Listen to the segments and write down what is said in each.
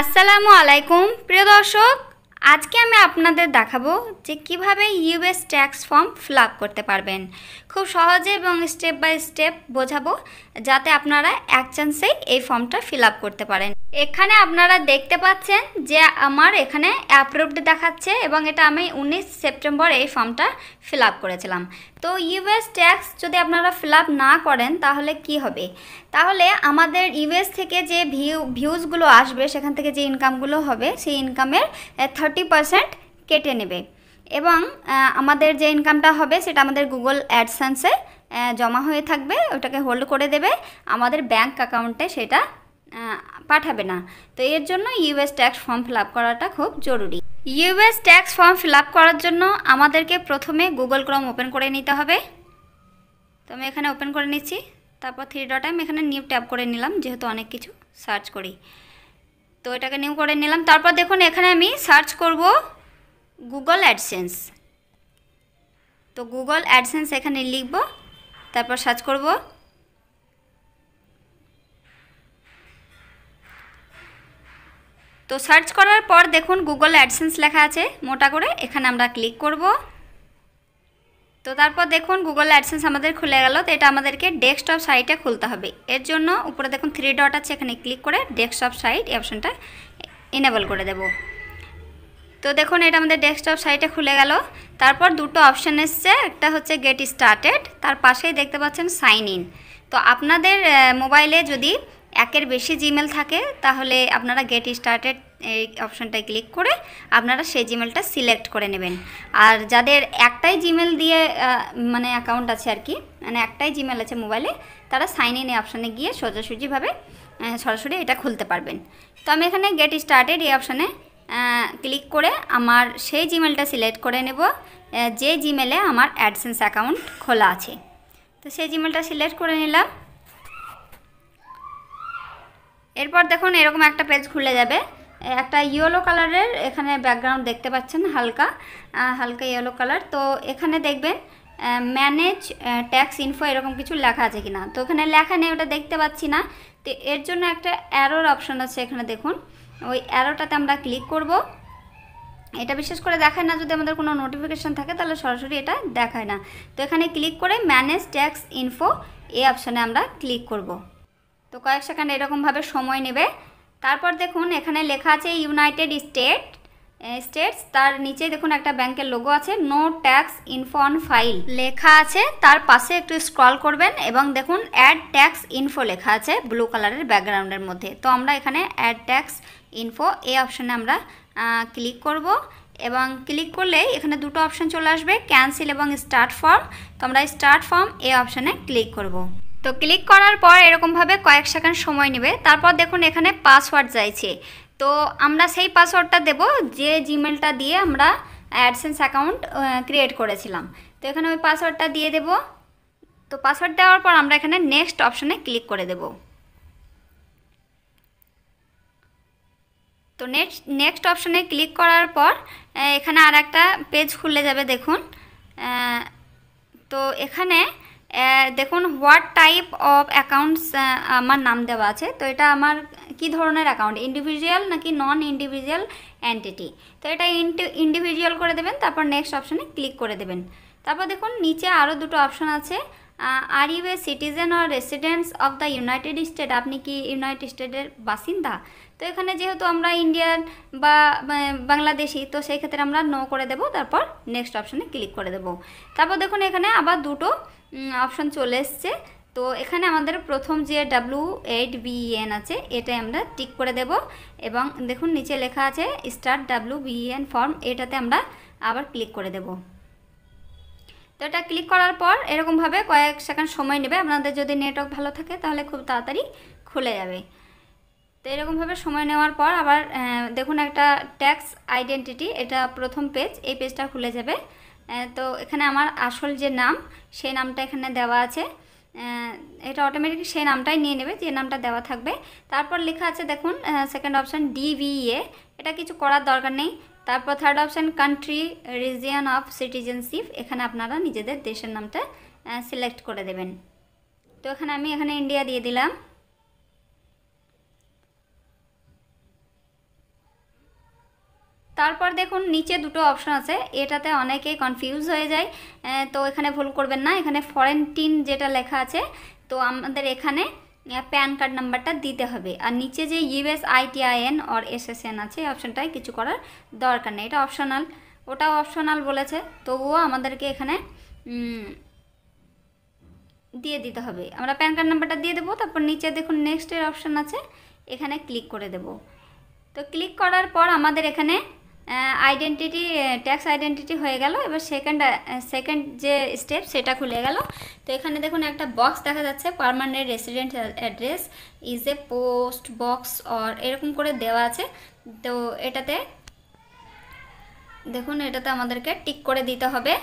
আসসালামু আলাইকুম। প্রিয় দর্শক, আজকে আমি আপনাদের দেখাবো যে কীভাবে ইউএস ট্যাক্স ফর্ম ফিল করতে পারবেন। খুব সহজে এবং স্টেপ বাই স্টেপ বোঝাবো, যাতে আপনারা এক চান্সেই এই ফর্মটা ফিল আপ করতে পারেন। এখানে আপনারা দেখতে পাচ্ছেন যে আমার এখানে অ্যাপ্রুভড দেখাচ্ছে এবং এটা আমি উনিশ সেপ্টেম্বর এই ফর্মটা ফিল আপ করেছিলাম। তো ইউএস ট্যাক্স যদি আপনারা ফিল আপ না করেন, তাহলে কি হবে? তাহলে আমাদের ইউএস থেকে যে ভিউ ভিউজগুলো আসবে, সেখান থেকে যে ইনকামগুলো হবে, সেই ইনকামের থার্টি পারসেন্ট কেটে নেবে। এবং আমাদের যে ইনকামটা হবে সেটা আমাদের গুগল অ্যাডসেন্সে জমা হয়ে থাকবে, ওটাকে হোল্ড করে দেবে, আমাদের ব্যাংক অ্যাকাউন্টে সেটা পাঠাবে না। তো এর জন্য US tax form fill up করাটা খুব জরুরি। US tax form fill up করার জন্য আমাদেরকে প্রথমে গুগল ক্রম ওপেন করে নিতে হবে। তো আমি এখানে ওপেন করে নিচ্ছি। তারপর থ্রি ডট আমি এখানে নিউ ট্যাপ করে নিলাম, যেহেতু অনেক কিছু সার্চ করি। তো এটাকে নিউ করে নিলাম। তারপর দেখুন, এখানে আমি সার্চ করব গুগল অ্যাডসেন্স তো গুগল অ্যাডসেন্স এখানে লিখব, তারপর সার্চ করব। তো সার্চ করার পর দেখুন গুগল অ্যাডসেন্স লেখা আছে, মোটা করে, এখানে আমরা ক্লিক করব। তো তারপর দেখুন গুগল অ্যাডসেন্স আমাদের খুলে গেল, তো এটা আমাদেরকে ডেস্কটপ সাইটে খুলতে হবে। এর জন্য উপরে দেখুন থ্রি ডট আছে, এখানে ক্লিক করে ডেস্কটপ সাইট এই অপশনটা এনেবল করে দেব। তো দেখুন, এটা আমাদের ডেস্কটপ সাইটে খুলে গেল। তারপর দুটো অপশান এসছে, একটা হচ্ছে গেট স্টার্টেড তার পাশেই দেখতে পাচ্ছেন সাইন ইন তো আপনাদের মোবাইলে যদি একের বেশি জিমেল থাকে, তাহলে আপনারা গেট স্টার্টেড এই অপশানটায় ক্লিক করে আপনারা সেই জিমেলটা সিলেক্ট করে নেবেন। আর যাদের একটাই জিমেল দিয়ে মানে অ্যাকাউন্ট আছে আর কি মানে একটাই জিমেল আছে মোবাইলে তারা সাইন ইন এই অপশানে গিয়ে সোজাসুজিভাবে সরাসরি এটা খুলতে পারবেন। তো আমি এখানে গেট স্টার্টেড এই অপশানে ক্লিক করে আমার সেই জিমেলটা সিলেক্ট করে নেব যে জিমেলে আমার অ্যাডসেন্স অ্যাকাউন্ট খোলা আছে। তো সেই জিমেলটা সিলেক্ট করে নিলাম। এরপর দেখুন এরকম একটা পেজ খুলে যাবে। একটা ইয়েলো কালারের এখানে ব্যাকগ্রাউন্ড দেখতে পাচ্ছেন, হালকা হালকা ইয়েলো কালার তো এখানে দেখবেন ম্যানেজ ট্যাক্স ইনফো এরকম কিছু লেখা আছে কিনা। তো এখানে লেখা নেই, ওটা দেখতে পাচ্ছি না। তো এর জন্য একটা অ্যারোর অপশন আছে এখানে দেখুন। ওই অ্যারোটাতে আমরা ক্লিক করব। এটা বিশেষ করে দেখায় না, যদি আমাদের কোনো নোটিফিকেশান থাকে, তাহলে সরাসরি এটা দেখায় না। তো এখানে ক্লিক করে ম্যানেজ ট্যাক্স ইনফো এই অপশানে আমরা ক্লিক করব। তো কয়েক সেকেন্ড এরকমভাবে সময় নেবে। তারপর দেখুন, এখানে লেখা আছে ইউনাইটেড স্টেট স্টেটস তার নিচে দেখুন একটা ব্যাংকের লোগো আছে no tax info on file লেখা আছে, তার পাশে একটু স্ক্রল করবেন এবং দেখুন অ্যাড ট্যাক্স ইনফো লেখা আছে ব্লু কালারের ব্যাকগ্রাউন্ডের মধ্যে। তো আমরা এখানে অ্যাড ট্যাক্স ইনফো এই অপশানে আমরা ক্লিক করব এবং ক্লিক করলে এখানে দুটো অপশান চলে আসবে ক্যান্সেল এবং স্টার্ট ফর্ম তো আমরা স্টার্ট ফর্ম এই অপশানে ক্লিক করব। তো ক্লিক করার পর এরকমভাবে কয়েক সেকেন্ড সময় নেবে। তারপর দেখুন এখানে পাসওয়ার্ড চাইছে তো আমরা সেই পাসওয়ার্ডটা দেব যে জিমেলটা দিয়ে আমরা অ্যাডসেন্স অ্যাকাউন্ট ক্রিয়েট করেছিলাম। তো এখানে ওই পাসওয়ার্ডটা দিয়ে দেব। তো পাসওয়ার্ড দেওয়ার পর আমরা এখানে নেক্সট অপশানে ক্লিক করে দেব। তো নেক্সট নেক্সট অপশানে ক্লিক করার পর এখানে আর একটা পেজ খুলে যাবে দেখুন। তো এখানে দেখুন হোয়াট টাইপ অফ অ্যাকাউন্টস আমার নাম দেওয়া আছে। তো এটা আমার কি ধরনের অ্যাকাউন্ট ইন্ডিভিজুয়াল নাকি নন ইন্ডিভিজুয়াল অ্যান্টিটি তো এটা ইন্ডিভিজুয়াল করে দেবেন, তারপর নেক্সট অপশানে ক্লিক করে দেবেন। তারপর দেখুন, নিচে আরও দুটো অপশান আছে। Are you a citizen or residents of the United State আপনি কি ইউনাইটেড স্টেটের বাসিন্দা? তো এখানে যেহেতু আমরা ইন্ডিয়ান বা বা, বাংলাদেশি, তো সেই ক্ষেত্রে আমরা নো করে দেব, তারপর নেক্সট অপশানে ক্লিক করে দেব। তারপর দেখুন, এখানে আবার দুটো অপশান চলে এসছে। তো এখানে আমাদের প্রথম যে ডাব্লু এইট বিএন আছে, এটাই আমরা টিক করে দেব। এবং দেখুন, নিচে লেখা আছে স্টার্ট ডাব্লু বিএন ফর্ম এটাতে আমরা আবার ক্লিক করে দেব। তো এটা ক্লিক করার পর এরকমভাবে কয়েক সেকেন্ড সময় নেবে। আপনাদের যদি নেটওয়ার্ক ভালো থাকে, তাহলে খুব তাড়াতাড়ি খুলে যাবে। তো এরকমভাবে সময় নেওয়ার পর আবার দেখুন একটা ট্যাক্স আইডেন্টিটি এটা প্রথম পেজ এই পেজটা খুলে যাবে। তো এখানে আমার আসল যে নাম, সেই নামটা এখানে দেওয়া আছে। এটা অটোমেটিক সেই নামটাই নিয়ে নেবে, যে নামটা দেওয়া থাকবে। তারপর লেখা আছে, দেখুন সেকেন্ড অপশান ডিভিএ এটা কিছু করার দরকার নেই। তারপর third option country region of citizenship এখানে আপনারা নিজেদের দেশের নামটা সিলেক্ট করে দেবেন। তো এখানে আমি, এখানে ইন্ডিয়া দিয়ে দিলাম। তারপর দেখুন নিচে দুটো অপশন আছে। এটাতে অনেকেই কনফিউজ হয়ে যায়। তো এখানে ভুল করবেন না। এখানে ফরেন টিন যেটা লেখা আছে, তো আমাদের এখানে প্যান কার্ড নাম্বারটা দিতে হবে। আর নিচে যে ইউএস আইটিআইএন অর এসএসএন আছে অপশানটায় কিছু করার দরকার নেই। এটা অপশনাল ওটাও অপশনাল বলেছে। তবুও আমাদেরকে এখানে দিয়ে দিতে হবে। আমরা প্যান কার্ড নাম্বারটা দিয়ে দেবো। তারপর নিচে দেখুন নেক্সটের অপশান আছে। এখানে ক্লিক করে দেব। তো ক্লিক করার পর আমাদের এখানে আইডেন্টিটি ট্যাক্স আইডেন্টিটি হয়ে গেল। এবার সেকেন্ড সেকেন্ড যে স্টেপ সেটা খুলে গেল। তো এখানে দেখুন একটা বক্স দেখা যাচ্ছে permanent resident address is a post box or এরকম করে দেওয়া আছে। তো এটাতে দেখুন, এটাতে আমাদেরকে টিক করে দিতে হবে।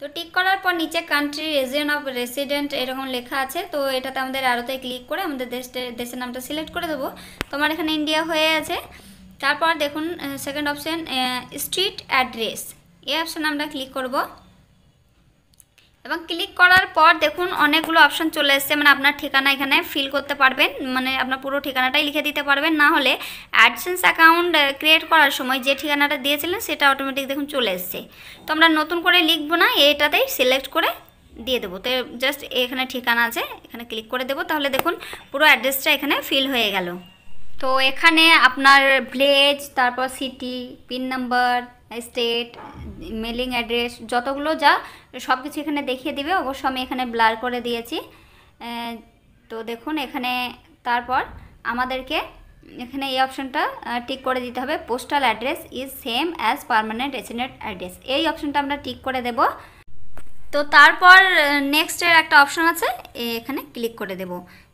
তো টিক করার পর নিচে কান্ট্রি রিজিয়ন অফ রেসিডেন্ট এরকম লেখা আছে। তো এটাতে আমাদের আরোতে ক্লিক করে আমাদের দেশে দেশের নামটা সিলেক্ট করে দেবো। তোমার এখানে ইন্ডিয়া হয়ে আছে। তারপর দেখুন সেকেন্ড অপশান স্ট্রিট অ্যাড্রেস এই অপশানে আমরা ক্লিক করব। এবং ক্লিক করার পর দেখুন, অনেকগুলো অপশান চলে এসছে। মানে আপনার ঠিকানা এখানে ফিল করতে পারবেন। মানে আপনার পুরো ঠিকানাটাই লিখে দিতে পারবেন। না হলে অ্যাডসেন্স অ্যাকাউন্ট ক্রিয়েট করার সময় যে ঠিকানাটা দিয়েছিলেন, সেটা অটোমেটিক দেখুন চলে এসছে। তো আমরা নতুন করে লিখব না, এটাতেই সিলেক্ট করে দিয়ে দেবো। তো জাস্ট এখানে ঠিকানা আছে, এখানে ক্লিক করে দেবো। তাহলে দেখুন, পুরো অ্যাড্রেসটা এখানে ফিল হয়ে গেল। তো এখানে আপনার ভিলেজ তারপর city pin number state mailing address যতগুলো যা সব কিছু এখানে দেখিয়ে দিবে। অবশ্য আমি এখানে ব্লার করে দিয়েছি। তো দেখুন, এখানে তারপর আমাদেরকে এখানে এই অপশনটা টিক করে দিতে হবে। Postal address is same as permanent resident address এই অপশনটা আমরা টিক করে দেব। তো তারপর নেক্সটের একটা অপশন আছে। এখানে ক্লিক করে দেব।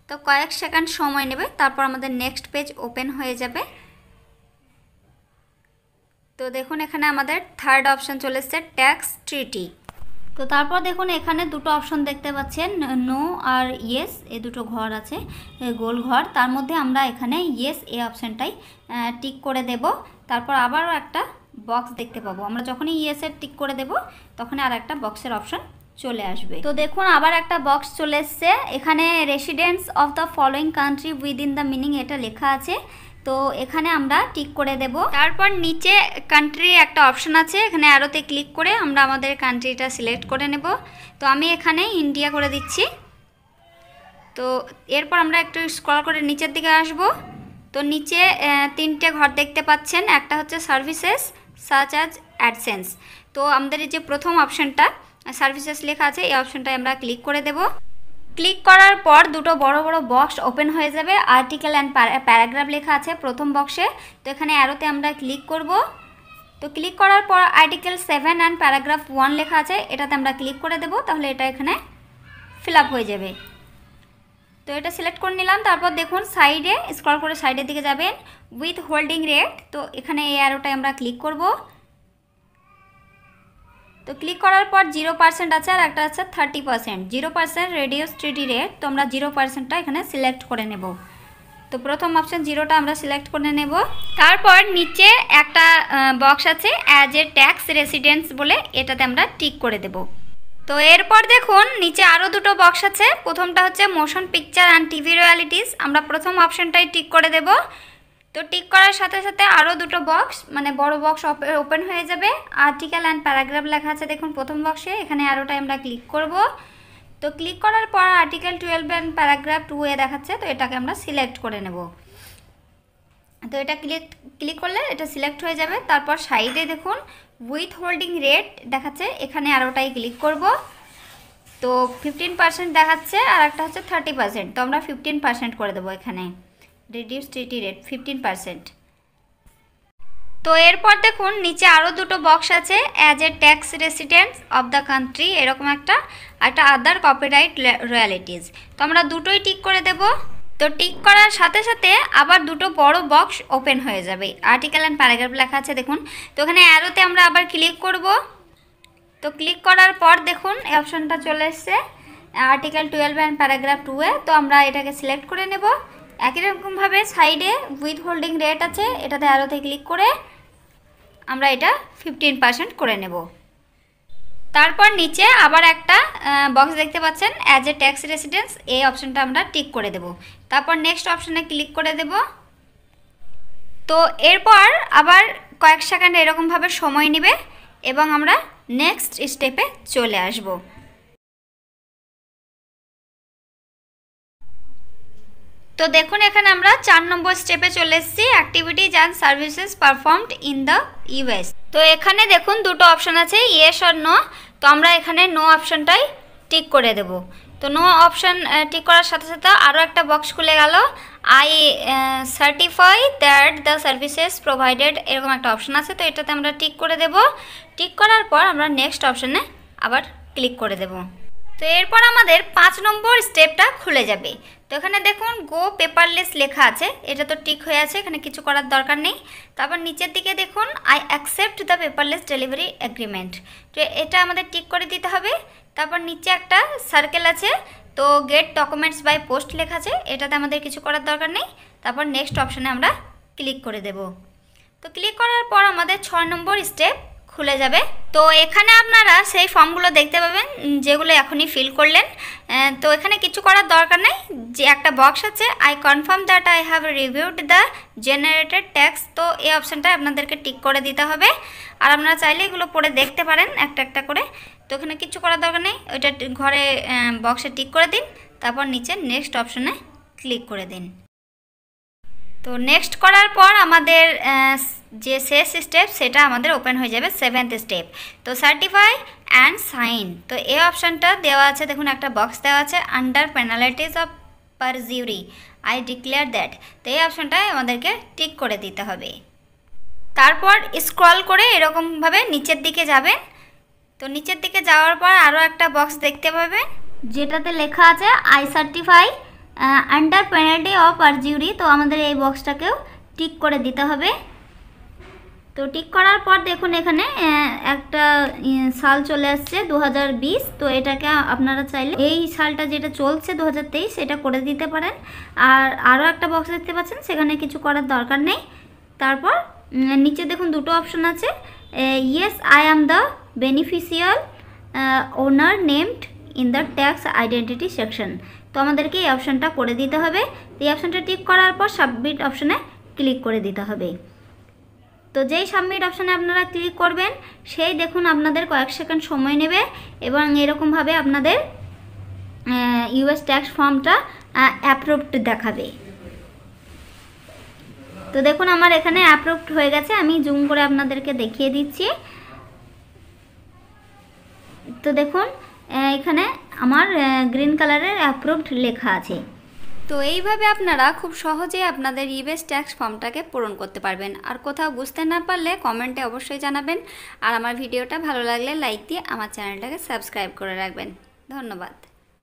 তো কয়েক সেকেন্ড সময় নেবে, তারপর আমাদের নেক্সট পেজ ওপেন হয়ে যাবে। তো দেখুন, এখানে আমাদের থার্ড অপশান চলে এসছে ট্যাক্স ট্রিটি তো তারপর দেখুন, এখানে দুটো অপশন দেখতে পাচ্ছেন নো আর ইয়েস এ দুটো ঘর আছে গোল ঘর। তার মধ্যে আমরা এখানে ইয়েস এ অপশানটাই টিক করে দেব। তারপর আবারও একটা বক্স দেখতে পাবো। আমরা যখনই ইয়েসের টিক করে দেব তখন আর একটা বক্সের অপশন চলে আসবে। তো দেখুন, আবার একটা বক্স চলে এসছে। এখানে residence of the following country within the meaning এটা লেখা আছে। তো এখানে আমরা টিক করে দেব। তারপর নিচে কান্ট্রি একটা অপশন আছে। এখানে আরোতে ক্লিক করে আমরা আমাদের কান্ট্রিটা সিলেক্ট করে নেব। তো আমি এখানে ইন্ডিয়া করে দিচ্ছি। তো এরপর আমরা একটু স্ক্রল করে নিচের দিকে আসব। তো নিচে তিনটে ঘর দেখতে পাচ্ছেন। একটা হচ্ছে সার্ভিসেস সাচ আজ অ্যাডসেন্স তো আমাদের যে প্রথম অপশানটা সার্ভিসেস লেখা আছে, এই অপশনটায় আমরা ক্লিক করে দেব। ক্লিক করার পর দুটো বড় বড় বক্স ওপেন হয়ে যাবে। আর্টিকেল অ্যান্ড প্যারাগ্রাফ লেখা আছে প্রথম বক্সে তো এখানে অ্যারোতে আমরা ক্লিক করব। তো ক্লিক করার পর article seven and paragraph one লেখা আছে, এটাতে আমরা ক্লিক করে দেব, তাহলে এটা এখানে ফিল হয়ে যাবে। তো এটা সিলেক্ট করে নিলাম, তারপর দেখুন সাইডে স্ক্রল করে সাইডের দিকে যাবেন। উইথ হোল্ডিং রেট তো এখানে এই অ্যারোটায় আমরা ক্লিক করব। তো ক্লিক করার পর জিরো পার্সেন্ট আছে আর একটা আছে thirty percent zero percent reduced treaty rate তো আমরা জিরো পার্সেন্টটা এখানে সিলেক্ট করে নেব। তো প্রথম অপশান জিরোটা আমরা সিলেক্ট করে নেব। তারপর নিচে একটা বক্স আছে অ্যাজ এ ট্যাক্স রেসিডেন্স বলে এটাতে আমরা টিক করে দেব। তো এরপর দেখুন, নিচে আরও দুটো বক্স আছে। প্রথমটা হচ্ছে motion picture and TV royalties আমরা প্রথম অপশানটাই টিক করে দেব। তো টিক করার সাথে সাথে আরও দুটো বক্স মানে বড় বক্স ওপেন হয়ে যাবে। আর্টিকেল অ্যান্ড প্যারাগ্রাফ লেখা আছে, দেখুন প্রথম বক্সে এখানে আরোটাই আমরা ক্লিক করব। তো ক্লিক করার পর article twelve and paragraph two a দেখাচ্ছে, তো এটাকে আমরা সিলেক্ট করে নেব। তো এটা ক্লিক ক্লিক করলে এটা সিলেক্ট হয়ে যাবে। তারপর সাইডে দেখুন উইথ হোল্ডিং রেট দেখাচ্ছে, এখানে আরোটাই ক্লিক করব। তো ফিফটিন পার্সেন্ট দেখাচ্ছে, আর একটা হচ্ছে থার্টি পার্সেন্ট তো আমরা ফিফটিন পার্সেন্ট করে দেবো এখানে। রিডিউস টিটি রেট ফিফটিন পার্সেন্ট তো এরপর দেখুন, নিচে আরও দুটো বক্স আছে as a tax residence of the country এরকম একটা একটা আদার কপিরাইট রয়্যালিটিস তো আমরা দুটোই টিক করে দেব। তো টিক করার সাথে সাথে আবার দুটো বড় বক্স ওপেন হয়ে যাবে। আর্টিকেল অ্যান্ড প্যারাগ্রাফ লেখা আছে, দেখুন। তো ওখানে অ্যারোতে আমরা আবার ক্লিক করব। তো ক্লিক করার পর দেখুন অপশনটা চলে এসছে আর্টিকেল টুয়েলভ অ্যান্ড প্যারাগ্রাফ টুয়ে তো আমরা এটাকে সিলেক্ট করে নেব। একই রকমভাবে সাইডে উইথ হোল্ডিং রেট আছে, এটাতে আরোতে ক্লিক করে আমরা এটা ফিফটিন পার্সেন্ট করে নেব। তারপর নিচে আবার একটা বক্স দেখতে পাচ্ছেন অ্যাজ এ ট্যাক্স রেসিডেন্স এই অপশানটা আমরা টিক করে দেব। তারপর নেক্সট অপশানে ক্লিক করে দেব। তো এরপর আবার কয়েক সেকেন্ড এরকমভাবে সময় নেবে এবং আমরা নেক্সট স্টেপে চলে আসব। তো দেখুন, এখানে আমরা চার নম্বর স্টেপে চলে এসেছি। Activities and services performed in the US তো এখানে দেখুন, দুটো অপশান আছে ইয়েস অর নো তো আমরা এখানে নো অপশানটাই টিক করে দেব। তো নো অপশান টিক করার সাথে সাথে আরও একটা বক্স খুলে গেল। I certify that the services provided এরকম একটা অপশান আছে, তো এটাতে আমরা টিক করে দেব। টিক করার পর আমরা নেক্সট অপশানে আবার ক্লিক করে দেব। তো এরপর আমাদের পাঁচ নম্বর স্টেপটা খুলে যাবে। তো এখানে দেখুন গো পেপারলেস লেখা আছে। এটা তো টিক হয়ে আছে, এখানে কিছু করার দরকার নেই। তারপর নিচের দিকে দেখুন I accept the paperless delivery agreement তো এটা আমাদের টিক করে দিতে হবে। তারপর নিচে একটা সার্কেল আছে। তো গেট ডকুমেন্টস বাই পোস্ট লেখা আছে। এটাতে আমাদের কিছু করার দরকার নেই। তারপর নেক্সট অপশানে আমরা ক্লিক করে দেব। তো ক্লিক করার পর আমাদের ছয় নম্বর স্টেপ খুলে যাবে। তো এখানে আপনারা সেই ফর্মগুলো দেখতে পাবেন যেগুলো এখনই ফিল করলেন। তো এখানে কিছু করার দরকার নেই। যে একটা বক্স আছে I confirm that I have reviewed the generated tax তো এই অপশানটা আপনাদেরকে টিক করে দিতে হবে। আর আপনারা চাইলে এগুলো পড়ে দেখতে পারেন একটা একটা করে। তো এখানে কিছু করার দরকার নেই। ওইটা ঘরে বক্সে টিক করে দিন। তারপর নিচে নেক্সট অপশানে ক্লিক করে দিন। তো নেক্সট করার পর আমাদের যে শেষ স্টেপ সেটা আমাদের ওপেন হয়ে যাবে সেভেন্থ স্টেপ তো সার্টিফাই অ্যান্ড সাইন তো এই অপশানটা দেওয়া আছে, দেখুন একটা বক্স দেওয়া আছে under penalties of perjury I declare that তো এই অপশানটায় আমাদেরকে টিক করে দিতে হবে। তারপর স্ক্রল করে এরকমভাবে নিচের দিকে যাবেন। তো নিচের দিকে যাওয়ার পর আরও একটা বক্স দেখতে পাবেন, যেটাতে লেখা আছে I certify under penalty of perjury তো আমাদের এই বক্সটাকেও টিক করে দিতে হবে। তো টিক করার পর দেখুন এখানে একটা সাল চলে আসছে দু হাজার বিশ। তো এটাকে আপনারা চাইলে এই সালটা যেটা চলছে দু এটা করে দিতে পারেন। আর আরও একটা বক্স দেখতে পাচ্ছেন, সেখানে কিছু করার দরকার নেই। তারপর নিচে দেখুন দুটো অপশন আছে। Yes I am the beneficial owner named in the tax identity section তো আমাদেরকে এই অপশানটা করে দিতে হবে। এই অপশানটা টিক করার পর সাবমিট অপশানে ক্লিক করে দিতে হবে। তো যেই সাবমিট অপশানে আপনারা ক্লিক করবেন, সেই দেখুন আপনাদের কয়েক সেকেন্ড সময় নেবে এবং এরকমভাবে আপনাদের ইউএস ট্যাক্স ফর্মটা অ্যাপ্রুভড দেখাবে। তো দেখুন আমার এখানে অ্যাপ্রুভড হয়ে গেছে, আমি জুম করে আপনাদেরকে দেখিয়ে দিচ্ছি। তো দেখুন এখানে আমার গ্রিন কালারের অ্যাপ্রুভড লেখা আছে। তো এইভাবে আপনারা খুব সহজেই আপনাদের ইবেস ট্যাক্স ফর্মটাকে পূরণ করতে পারবেন। আর কোথাও বুঝতে না পারলে কমেন্টে অবশ্যই জানাবেন। আর আমার ভিডিওটা ভালো লাগলে লাইক দিয়ে আমার চ্যানেলটাকে সাবস্ক্রাইব করে রাখবেন। ধন্যবাদ।